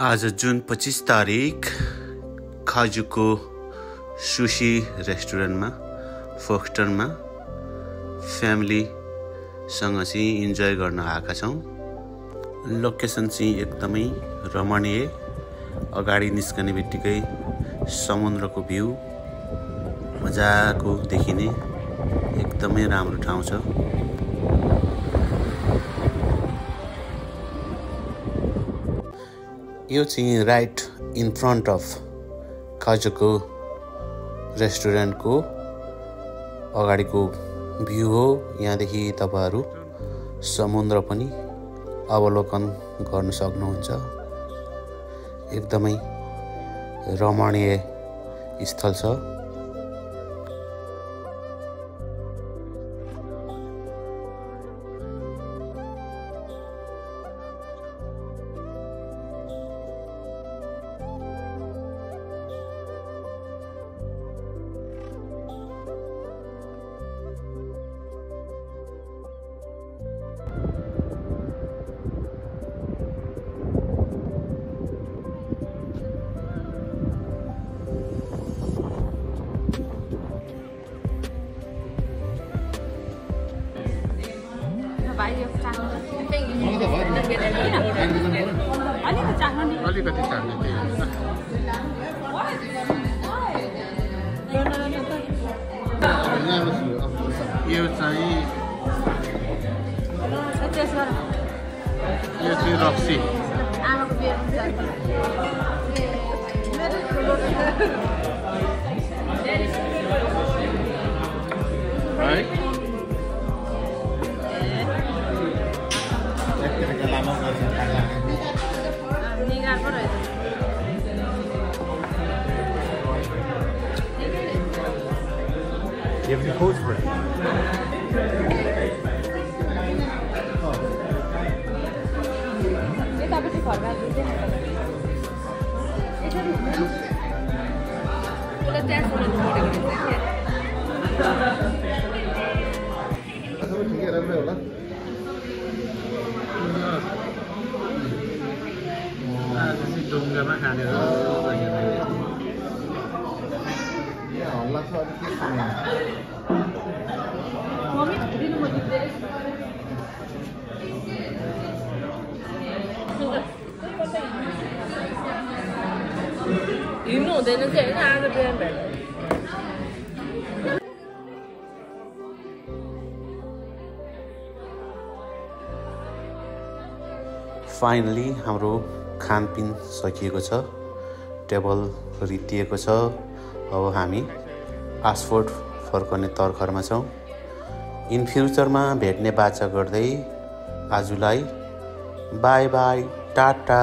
आज जुन पच्चिस तारिक खाजुको सुसी रेस्टुरेन्टमा फोक्सटनमा फ्यामिलीसँग चाहिँ इन्जोय गर्न आएका छौँ। लोकेसन चाहिँ एकदमै रमणीय अगाडि निस्कने बित्तिकै समुद्रको भ्यू मजाको देखिने एकदमै राम्रो ठाउँ छ। यो चाहिँ राइट इन फ्रन्ट अफ खाजुको रेस्टुरेन्टको अगाडिको भ्यू हो। यहाँदेखि तपाईँहरू समुद्र पनि अवलोकन गर्न सक्नुहुन्छ। एकदमै रमणीय स्थल छ। अलिकति चाख्नु नि अलिकति चाख्ने त्यही हो यो चाहिँ यो चाहिँ रक्सी। You have any codes for it? यतापट्टि फर्काएको यसरी उसलाई त्यहाँसम्म छोडेको रहेछ ठिकै राम्रै होला ढुङ्गामा खानेर हल्ला छ अलिक के हिँड्नु हुँदैन चाहिँ होइन आज बिहान भेट फाइनली हाम्रो खानपिन सकिएको छ टेबल रितिएको छ। अब हामी पासपोर्ट फर्कने तर्खरमा छौँ। इन फ्युचरमा भेट्ने बाचा गर्दै आजलाई बाई बाई टाटा।